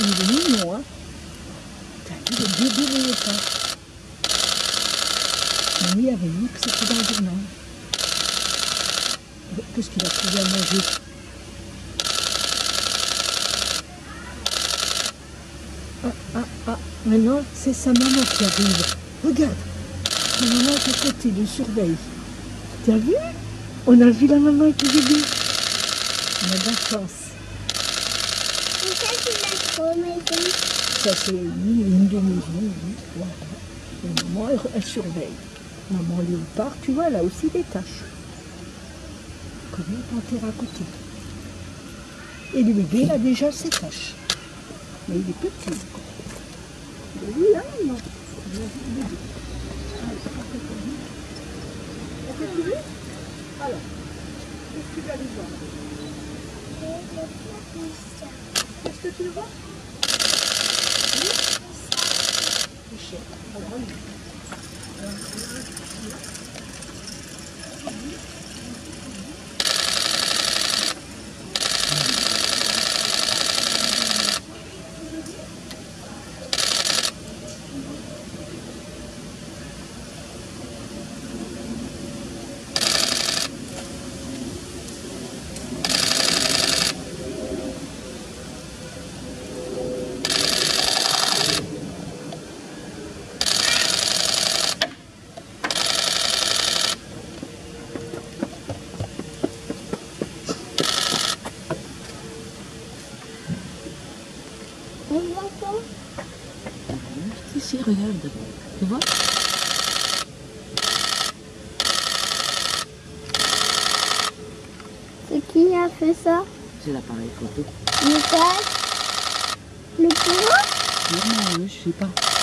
Il est mignon, hein T'as vu le bébé léopard Mamie avait dit que c'était dans le journal? Qu'est-ce qu'il a trouvé à manger? Ah, ah, ah, maintenant c'est sa maman qui arrive. Regarde, sa maman est à côté, le surveille. T'as vu? On a vu la maman avec le bébé. On a de la chance. Ça, c'est une, une demi-vie. oui, voilà. Et maman, elle, elle surveille. Maman léopard, tu vois, elle a aussi des taches. Comme une panthère à côté? Et le bébé, il a déjà ses taches. Mais il est petit là, non. Alors, qu'est-ce que tu vas voir tu veux voir Michel. Ici, regarde. Tu vois? C'est qui a fait ça? C'est l'appareil photo. Le père? Le père? Non, je sais pas.